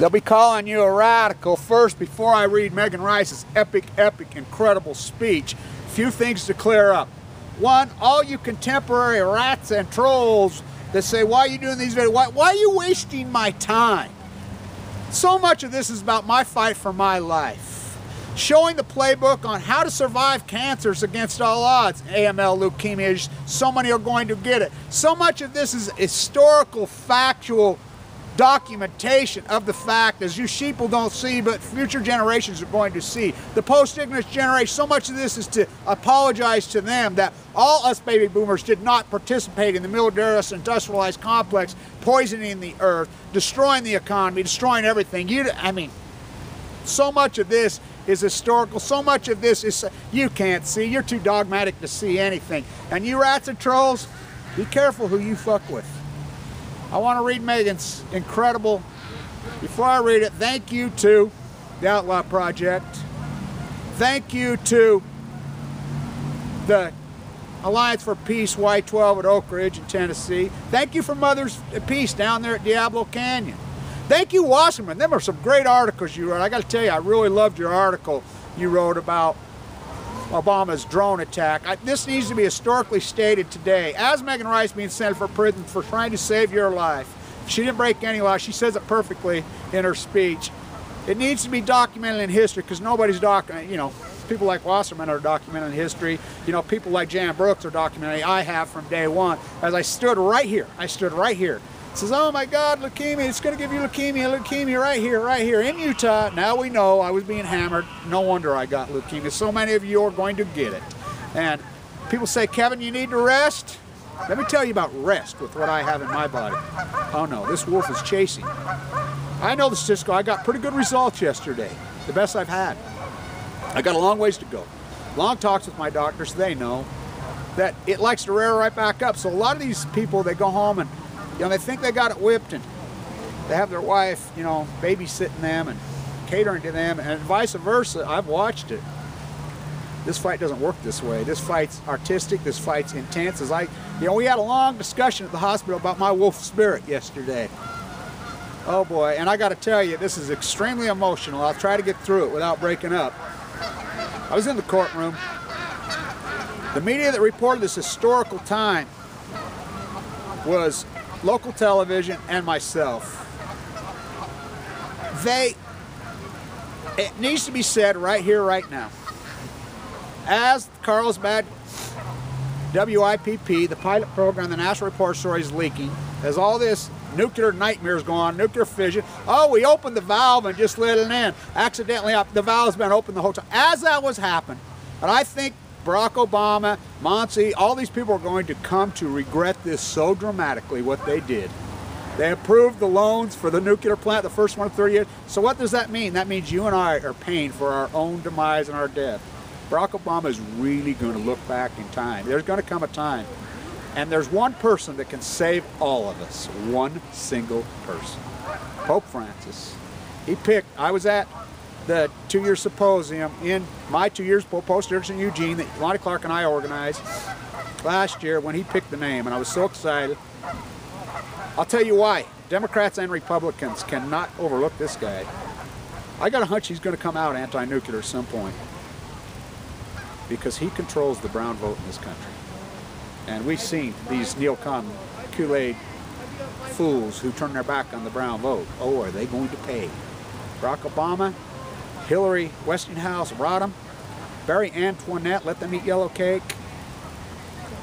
They'll be calling you a radical first before I read Megan Rice's epic, epic, incredible speech. Few things to clear up. One, all you contemporary rats and trolls that say, why are you doing these videos? Why, why are you wasting my time? So much of this is about my fight for my life. Showing the playbook on how to survive cancers against all odds. AML, leukemia, so many are going to get it. So much of this is historical, factual documentation of the fact as you sheeple don't see but future generations are going to see. The post-ignorance generation so much of this is to apologize to them that all us baby boomers did not participate in the military industrialized complex poisoning the earth destroying the economy destroying everything. You i mean so much of this is historical. So much of this is you can't see. You're too dogmatic to see anything. And you rats and trolls be careful who you fuck with I want to read Megan's incredible. Before I read it, thank you to the Outlaw Project. Thank you to the Alliance for Peace Y12 at Oak Ridge in Tennessee. Thank you for Mother's Peace down there at Diablo Canyon. Thank you, Wasserman. Them are some great articles you wrote. I got to tell you, I really loved your article you wrote about Obama's drone attack. I, this needs to be historically stated today. As Megan Rice being sent for prison for trying to save your life, she didn't break any law. She says it perfectly in her speech. It needs to be documented in history because nobody's documenting, uh, you know, people like Wasserman are documenting history. You know, people like Jan Brooks are documenting. I have from day one. As I stood right here, I stood right here says, oh my God, leukemia, it's going to give you leukemia, leukemia right here, right here in Utah. Now we know I was being hammered. No wonder I got leukemia. So many of you are going to get it. And people say, Kevin, you need to rest. Let me tell you about rest with what I have in my body. Oh no, this wolf is chasing. I know the Cisco, I got pretty good results yesterday. The best I've had. I got a long ways to go. Long talks with my doctors, they know that it likes to rear right back up. So a lot of these people, they go home and you know, they think they got it whipped and they have their wife, you know, babysitting them and catering to them and vice versa. I've watched it. This fight doesn't work this way. This fight's artistic. This fight's intense. As I, you know, we had a long discussion at the hospital about my wolf spirit yesterday. Oh boy, and I got to tell you, this is extremely emotional. I'll try to get through it without breaking up. I was in the courtroom. The media that reported this historical time was local television, and myself. They, it needs to be said right here, right now. As Carlsbad WIPP, the pilot program, the National Report Story is leaking, as all this nuclear nightmares go on, nuclear fission. Oh, we opened the valve and just let it in. Accidentally, the valve's been open the whole time. As that was happening, and I think Barack Obama, Moniz, all these people are going to come to regret this so dramatically, what they did. They approved the loans for the nuclear plant, the first one in 30 years. So what does that mean? That means you and I are paying for our own demise and our death. Barack Obama is really going to look back in time. There's going to come a time. And there's one person that can save all of us. One single person. Pope Francis. He picked, I was at the two-year symposium in my two years post in Eugene that Lonnie Clark and I organized last year when he picked the name, and I was so excited. I'll tell you why. Democrats and Republicans cannot overlook this guy. I got a hunch he's going to come out anti-nuclear at some point because he controls the brown vote in this country. And we've seen these neocon Kool-Aid fools who turn their back on the brown vote. Oh, are they going to pay? Barack Obama, Hillary Westinghouse, Rodham, Barry Antoinette, let them eat yellow cake.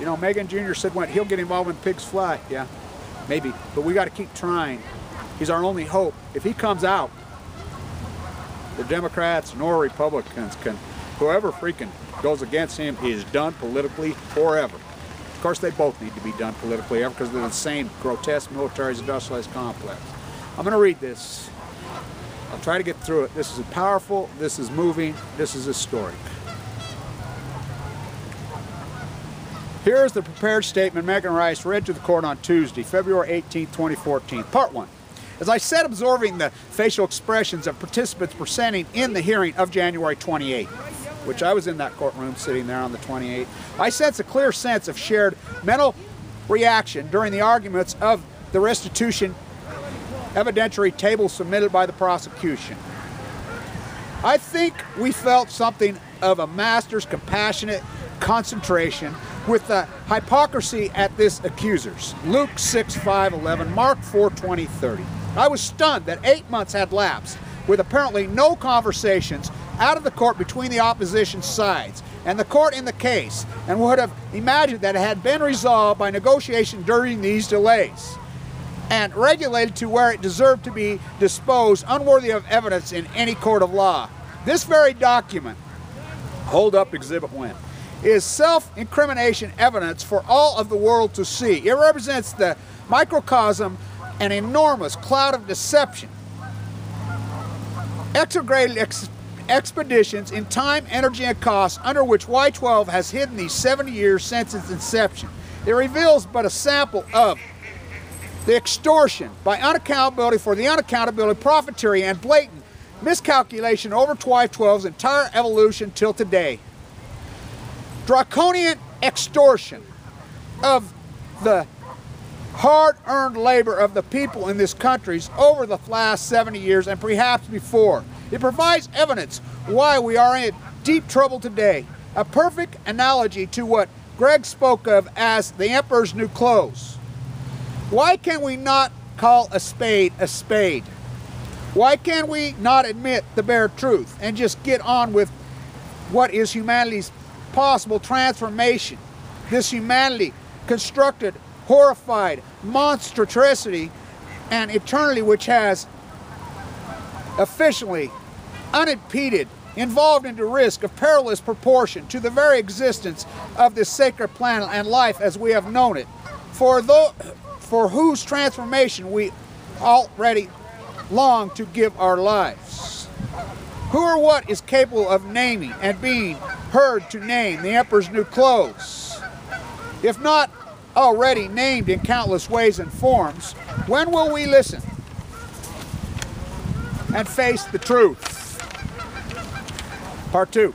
You know, Megan Jr. said when he'll get involved when pigs fly. Yeah, maybe. But we got to keep trying. He's our only hope. If he comes out, the Democrats nor Republicans can, whoever freaking goes against him is done politically forever. Of course, they both need to be done politically ever because they're the same grotesque military industrialized complex. I'm going to read this. I'll try to get through it. This is powerful, this is moving, this is historic. Here is the prepared statement Megan Rice read to the court on Tuesday, February 18, 2014. Part 1. As I said, observing the facial expressions of participants presenting in the hearing of January 28, which I was in that courtroom sitting there on the 28th, I sense a clear sense of shared mental reaction during the arguments of the restitution evidentiary table submitted by the prosecution. I think we felt something of a master's compassionate concentration with the hypocrisy at this accusers. Luke 6, 5, 11, Mark 4, 20, 30. I was stunned that eight months had lapsed with apparently no conversations out of the court between the opposition sides and the court in the case and would have imagined that it had been resolved by negotiation during these delays and regulated to where it deserved to be disposed unworthy of evidence in any court of law. This very document, hold up Exhibit 1, is self-incrimination evidence for all of the world to see. It represents the microcosm, an enormous cloud of deception. Exaggerated ex expeditions in time, energy, and cost under which Y-12 has hidden these 70 years since its inception. It reveals but a sample of the extortion by unaccountability for the unaccountability, profiteering, and blatant miscalculation over Y-12's entire evolution till today draconian extortion of the hard-earned labor of the people in this country over the last 70 years and perhaps before. It provides evidence why we are in deep trouble today. A perfect analogy to what Greg spoke of as the emperor's new clothes. Why can we not call a spade a spade? Why can we not admit the bare truth and just get on with what is humanity's possible transformation, this humanity constructed, horrified monstrosity and eternity which has officially, unimpeded, involved into risk of perilous proportion to the very existence of this sacred planet and life as we have known it, for, though, for whose transformation we already long to give our lives. Who or what is capable of naming and being heard to name the emperor's new clothes. If not already named in countless ways and forms, when will we listen and face the truth? Part two.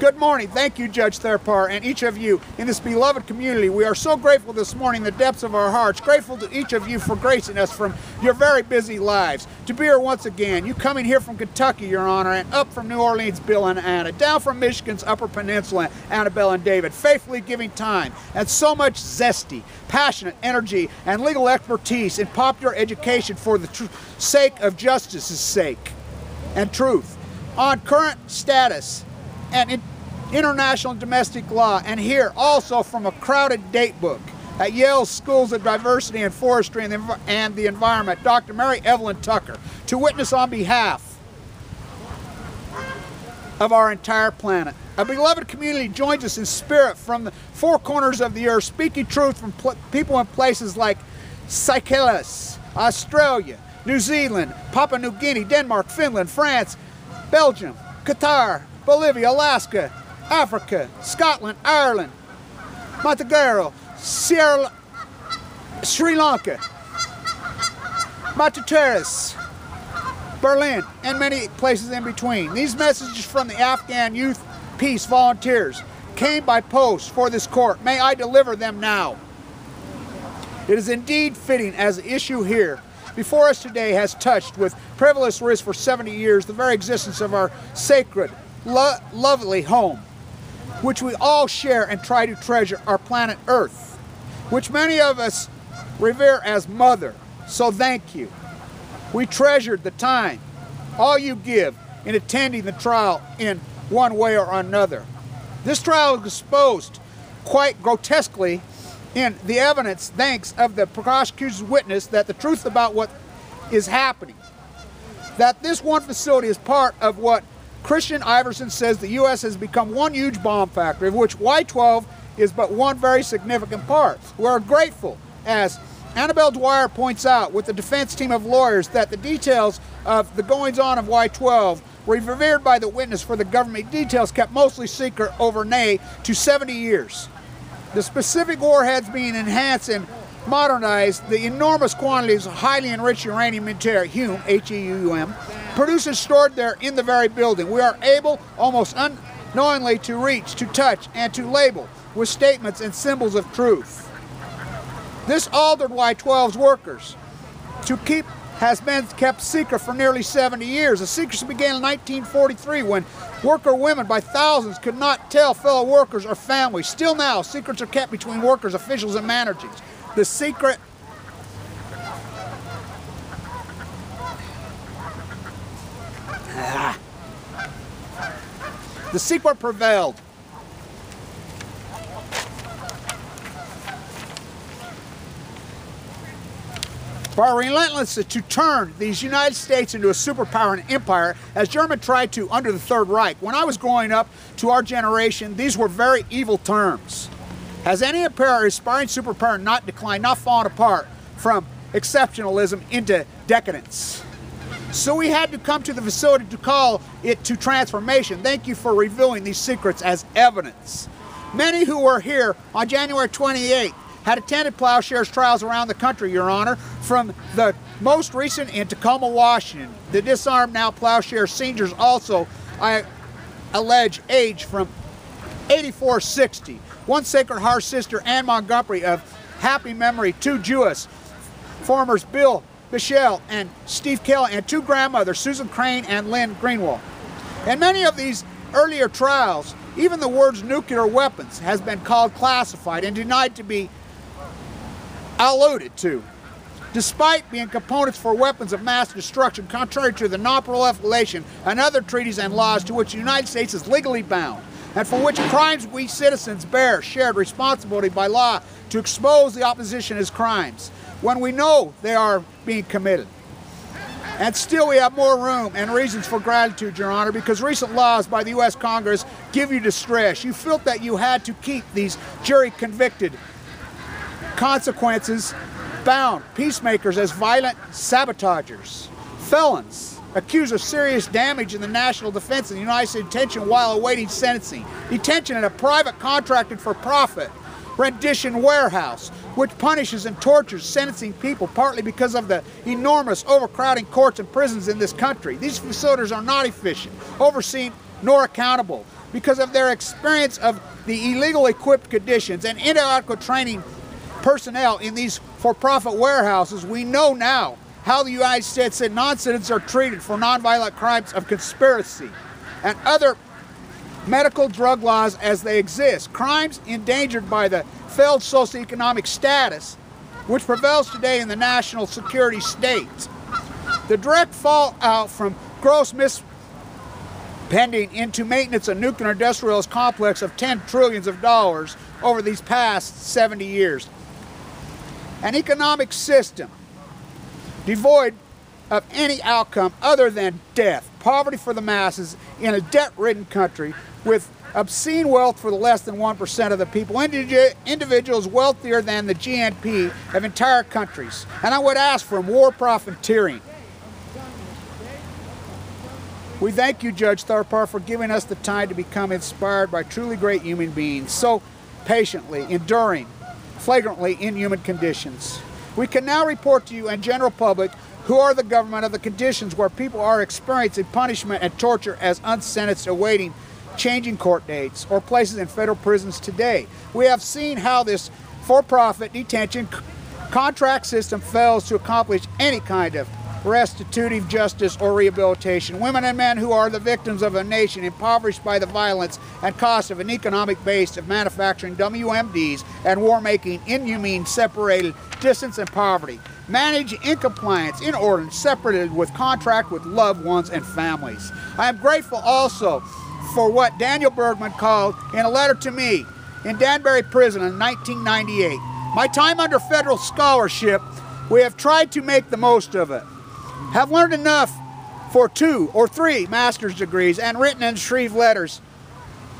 Good morning. Thank you, Judge Thapar, and each of you in this beloved community. We are so grateful this morning, the depths of our hearts, grateful to each of you for gracing us from your very busy lives. To be here once again, you coming here from Kentucky, Your Honor, and up from New Orleans, Bill and Anna, down from Michigan's Upper Peninsula, Anabel and David, faithfully giving time and so much zesty, passionate energy, and legal expertise in popular education for the sake of justice's sake and truth on current status and in international and domestic law, and here also from a crowded date book at Yale Schools of Divinity and Forestry and the, and the Environment, Dr. Mary Evelyn Tucker, to witness on behalf of our entire planet. A beloved community joins us in spirit from the four corners of the earth, speaking truth from people in places like Seychelles, Australia, New Zealand, Papua New Guinea, Denmark, Finland, France, Belgium, Qatar, Bolivia, Alaska, Africa, Scotland, Ireland, Montenegro, Sierra, Sri Lanka, Mauritius, Berlin, and many places in between. These messages from the Afghan Youth Peace Volunteers came by post for this court. May I deliver them now. It is indeed fitting as the issue here before us today has touched with perilous risk for 70 years the very existence of our sacred, lo lovely home which we all share and try to treasure, our planet Earth, which many of us revere as mother. So thank you. We treasured the time, all you give in attending the trial in one way or another. This trial exposed quite grotesquely in the evidence, thanks of the prosecution's witness, that the truth about what is happening. That this one facility is part of what Christian Iverson says the U.S. has become one huge bomb factory, of which Y-12 is but one very significant part. We are grateful, as Anabel Dwyer points out with the defense team of lawyers, that the details of the goings-on of Y-12 were revered by the witness for the government details kept mostly secret over nay to 70 years. The specific warheads being enhanced and modernized, the enormous quantities of highly enriched uranium material, H-E-U-M, Producers stored there in the very building. We are able, almost unknowingly, to reach, to touch, and to label with statements and symbols of truth. This altered Y-12's workers to keep has been kept secret for nearly 70 years. The secrecy began in 1943 when worker women by thousands could not tell fellow workers or families. Still now, secrets are kept between workers, officials, and managers. The secret The secret prevailed. are relentless to turn these United States into a superpower and empire as Germany tried to under the Third Reich. When I was growing up, to our generation, these were very evil terms. Has any empire aspiring superpower not declined, not fallen apart from exceptionalism into decadence? So we had to come to the facility to call it to transformation. Thank you for revealing these secrets as evidence. Many who were here on January 28th had attended plowshares trials around the country, Your Honor, from the most recent in Tacoma, Washington. The disarmed now plowshare seniors also, I allege, age from 8460. One Sacred Heart sister, Anne Montgomery of happy memory, two Jewish farmers, Bill Michelle and Steve Kelly, and two grandmothers, Susan Crane and Lynn Greenwald. In many of these earlier trials, even the words nuclear weapons has been called classified and denied to be alluded to. Despite being components for weapons of mass destruction, contrary to the non-proliferation and other treaties and laws to which the United States is legally bound, and for which crimes we citizens bear shared responsibility by law to expose the opposition as crimes, when we know they are being committed. And still we have more room and reasons for gratitude, Your Honor, because recent laws by the U.S. Congress give you distress. You felt that you had to keep these jury convicted consequences bound peacemakers as violent sabotagers, felons accused of serious damage in the national defense of the United States detention while awaiting sentencing, detention in a private contracted for profit rendition warehouse, which punishes and tortures sentencing people partly because of the enormous overcrowding courts and prisons in this country. These facilities are not efficient, overseen, nor accountable because of their experience of the illegal equipped conditions and inadequate training personnel in these for-profit warehouses, we know now how the United States and non-citizens are treated for nonviolent crimes of conspiracy and other medical drug laws as they exist. Crimes endangered by the failed socioeconomic status which prevails today in the national security states. The direct fallout from gross mispending into maintenance of nuclear industrialist complex of 10 trillions of dollars over these past 70 years an economic system devoid of any outcome other than death, poverty for the masses in a debt-ridden country with obscene wealth for the less than 1% of the people, individuals wealthier than the GNP of entire countries. And I would ask for war profiteering. We thank you, Judge Thapar, for giving us the time to become inspired by truly great human beings, so patiently enduring flagrantly inhuman conditions. We can now report to you and general public who are the government of the conditions where people are experiencing punishment and torture as unsentenced awaiting changing court dates or places in federal prisons today. We have seen how this for-profit detention contract system fails to accomplish any kind of restitutive justice or rehabilitation. Women and men who are the victims of a nation impoverished by the violence and cost of an economic base of manufacturing WMDs and war-making, inhumane, separated, distance and poverty. Manage in compliance, in order, separated with contract with loved ones and families. I am grateful also for what Daniel Berrigan called in a letter to me in Danbury Prison in 1998. My time under federal scholarship, we have tried to make the most of it have learned enough for two or three master's degrees and written and retrieved letters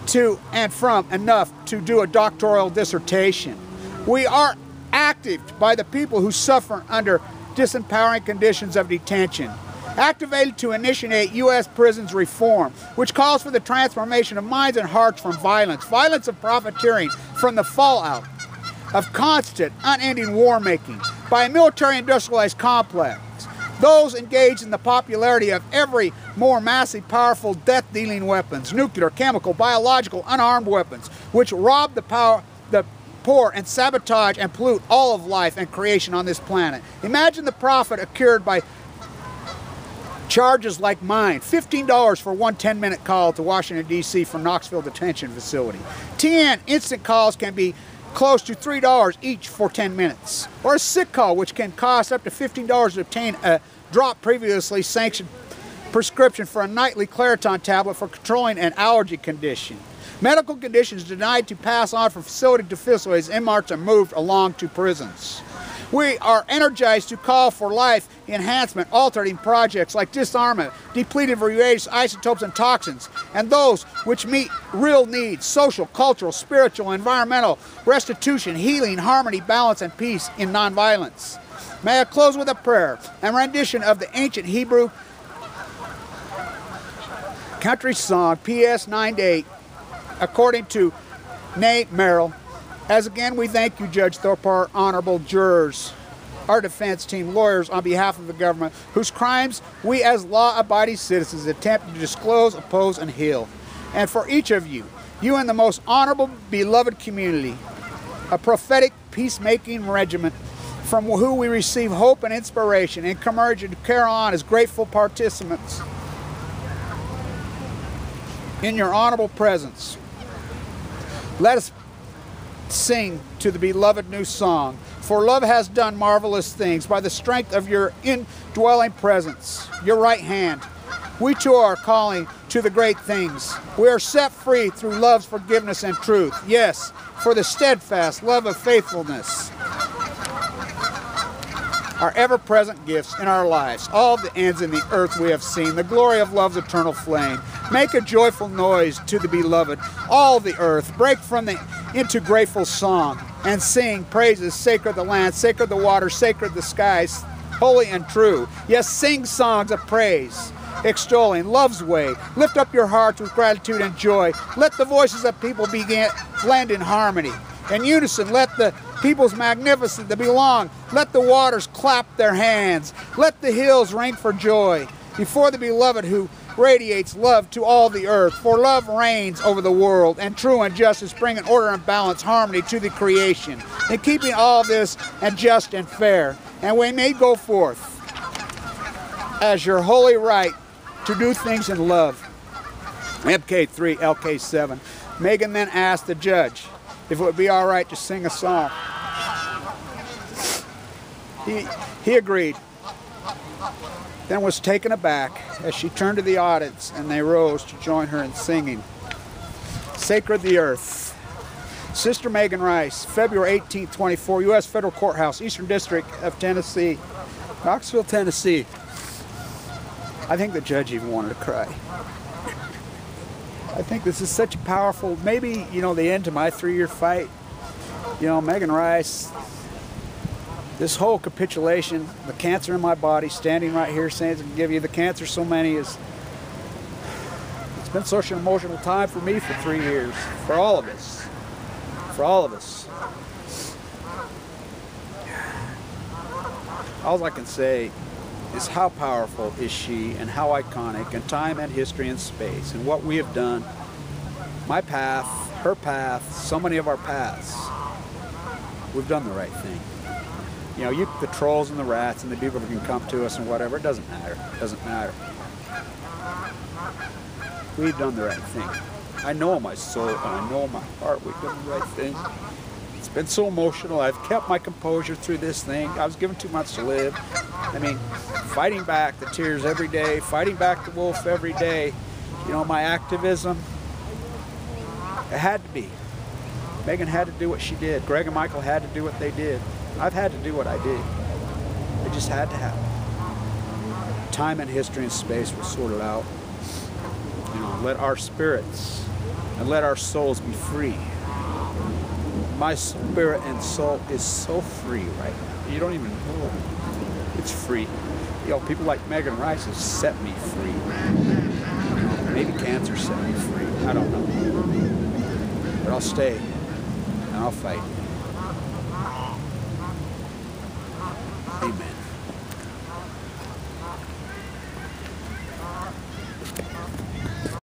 to and from enough to do a doctoral dissertation. We are active by the people who suffer under disempowering conditions of detention. Activated to initiate U.S. prisons reform, which calls for the transformation of minds and hearts from violence, violence of profiteering from the fallout of constant, unending war making by a military industrialized complex those engaged in the popularity of every more massive, powerful, death-dealing weapons, nuclear, chemical, biological, unarmed weapons, which rob the power, the poor, and sabotage and pollute all of life and creation on this planet. Imagine the profit accrued by charges like mine $15 for one 10 minute call to Washington, D.C. from Knoxville Detention Facility. 10 instant calls can be close to $3 each for 10 minutes. Or a sick call, which can cost up to $15 to obtain a drop previously sanctioned prescription for a nightly Claritin tablet for controlling an allergy condition. Medical conditions denied to pass on from facility to facility as inmates are moved along to prisons. We are energized to call for life enhancement altering projects like disarmament, depleted radioactive isotopes and toxins, and those which meet real needs social, cultural, spiritual, environmental, restitution, healing, harmony, balance, and peace in nonviolence. May I close with a prayer and rendition of the ancient Hebrew country song, PS 98, according to Nan Merrill. As again, we thank you, Judge Thorpe, our honorable jurors, our defense team, lawyers on behalf of the government, whose crimes we as law abiding citizens attempt to disclose, oppose, and heal. And for each of you, you and the most honorable, beloved community, a prophetic peacemaking regiment from who we receive hope and inspiration and courage to carry on as grateful participants in your honorable presence. Let us sing to the beloved new song. For love has done marvelous things by the strength of your indwelling presence, your right hand. We too are calling to the great things. We are set free through love's forgiveness and truth. Yes, for the steadfast love of faithfulness our ever present gifts in our lives, all the ends in the earth we have seen, the glory of love's eternal flame. Make a joyful noise to the beloved, all the earth. Break from the into grateful song and sing praises, sacred the land, sacred the water, sacred the skies, holy and true. Yes, sing songs of praise, extolling love's way. Lift up your hearts with gratitude and joy. Let the voices of people begin blend in harmony. In unison, let the peoples magnificent that belong. Let the waters clap their hands. Let the hills ring for joy before the beloved who radiates love to all the earth. For love reigns over the world, and true and justice bring an order and balance, harmony to the creation. In keeping all this and just and fair, and we may go forth as your holy right to do things in love. MK3, LK7. Megan then asked the judge if it would be all right to sing a song. He, he agreed, then was taken aback as she turned to the audience and they rose to join her in singing. Sacred the Earth. Sister Megan Rice, February 18, 24, U.S. Federal Courthouse, Eastern District of Tennessee, Knoxville, Tennessee. I think the judge even wanted to cry. I think this is such a powerful, maybe, you know, the end to my three year fight. You know, Megan Rice, this whole capitulation, the cancer in my body, standing right here saying to give you the cancer so many is, it's been such an emotional time for me for three years, for all of us, for all of us. All I can say is how powerful is she and how iconic and time and history and space and what we have done. My path, her path, so many of our paths. We've done the right thing. You know, you, the trolls and the rats and the people that can come to us and whatever, it doesn't matter. It doesn't matter. We've done the right thing. I know my soul and I know my heart we've done the right thing. It's been so emotional. I've kept my composure through this thing. I was given two months to live. I mean, fighting back the tears every day, fighting back the wolf every day. You know, my activism, it had to be. Megan had to do what she did. Greg and Michael had to do what they did. I've had to do what I did. It just had to happen. Time and history and space will sort it out. You know, let our spirits and let our souls be free my spirit and soul is so free right now. You don't even know. It's free. You know, people like Megan Rice has set me free. Maybe cancer set me free. I don't know. But I'll stay and I'll fight.